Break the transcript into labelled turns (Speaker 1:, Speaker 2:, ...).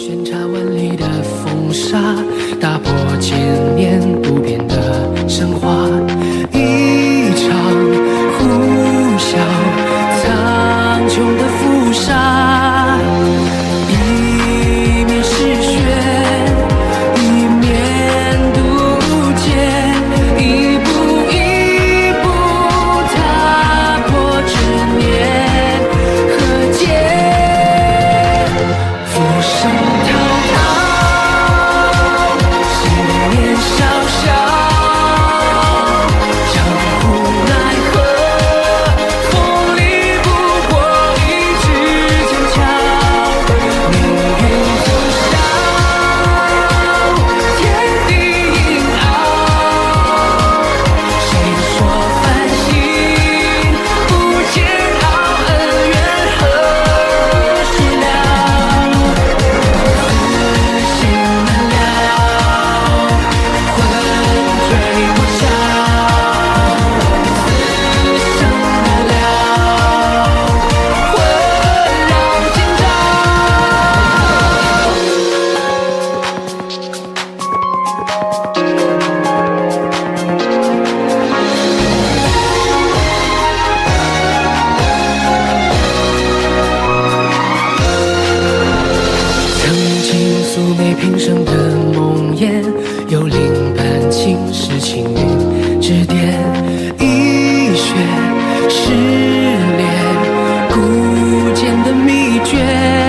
Speaker 1: 悬插万里的风沙，打破素昧平生的梦魇，幽灵般侵蚀青云之巅，一雪失联孤剑的秘诀。